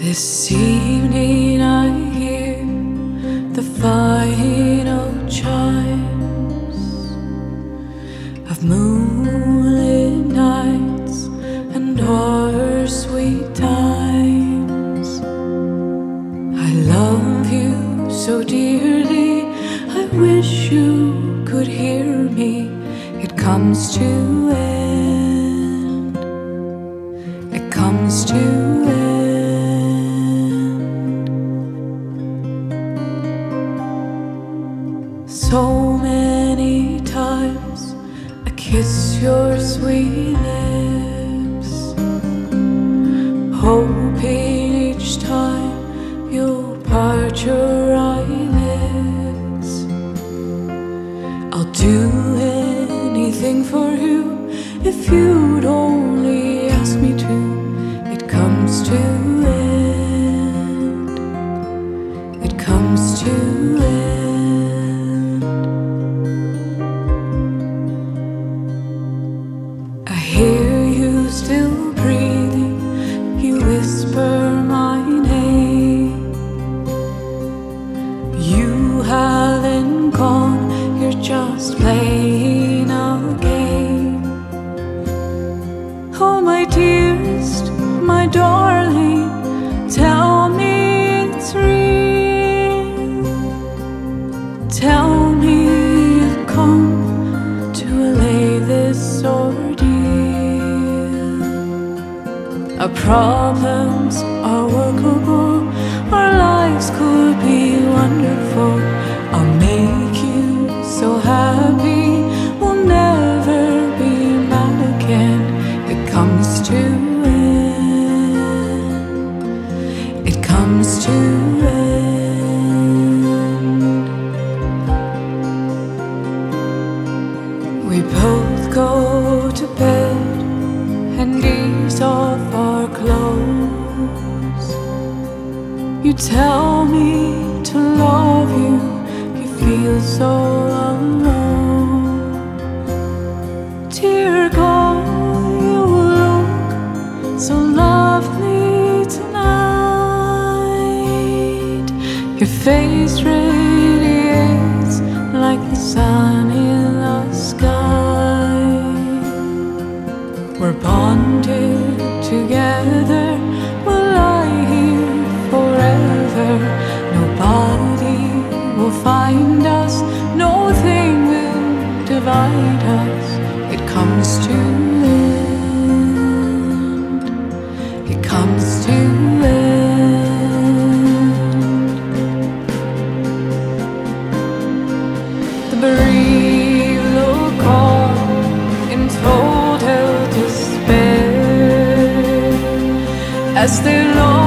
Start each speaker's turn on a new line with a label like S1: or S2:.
S1: This evening I hear the final chimes of moonlit nights and our sweet times. I love you so dearly, I wish you could hear me. It comes to end, it comes to So many times I kiss your sweet lips, hoping each time you'll part your eyelids. I'll do anything for you if you'd only ask me to. It comes to Tell me you've come to allay this ordeal. Our problems are workable, our lives could be wonderful. Bed and ease off our clothes. You tell me to love you, you feel so alone. Dear God, you look so lovely tonight. Your face radiates like the sun We're bonded together, as they lower